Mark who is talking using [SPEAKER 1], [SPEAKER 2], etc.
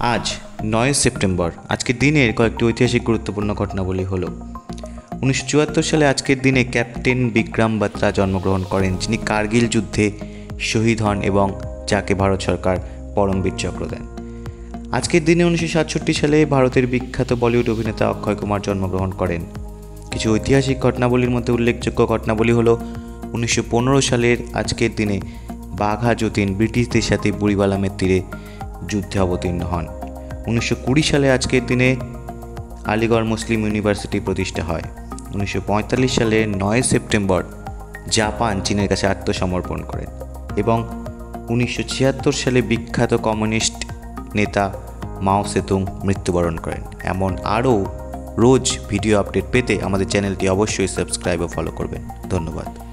[SPEAKER 1] আজ নয় সেপ্টেম্বর। আজকের দিনের কয়েকটি ঐতিহাসিক গুরুত্বপূর্ণ ঘটনাবলী হলো, উনিশশো সালে আজকের দিনে ক্যাপ্টেন বিক্রম বাত্রা জন্মগ্রহণ করেন, যিনি কার্গিল যুদ্ধে শহীদ হন এবং যাকে ভারত সরকার পরমবীর চক্র দেন। আজকের দিনে উনিশশো সাতষট্টি সালে ভারতের বিখ্যাত বলিউড অভিনেতা অক্ষয় কুমার জন্মগ্রহণ করেন। কিছু ঐতিহাসিক ঘটনাবলীর মধ্যে উল্লেখযোগ্য ঘটনাবলী হলো, উনিশশো সালের আজকের দিনে বাঘা যতীন ব্রিটিশদের সাথে বুড়িবালামের তীরে যুদ্ধে অবতীর্ণ হন। উনিশশো কুড়ি সালে আজকের দিনে আলিগড় মুসলিম ইউনিভার্সিটি প্রতিষ্ঠা হয়। উনিশশো পঁয়তাল্লিশ সালে নয় সেপ্টেম্বর জাপান চীনের কাছে আত্মসমর্পণ করেন এবং উনিশশো ছিয়াত্তর সালে বিখ্যাত কমিউনিস্ট নেতা মাও সেতুং মৃত্যুবরণ করেন। এমন আরও রোজ ভিডিও আপডেট পেতে আমাদের চ্যানেলটি অবশ্যই সাবস্ক্রাইব ও ফলো করবেন। ধন্যবাদ।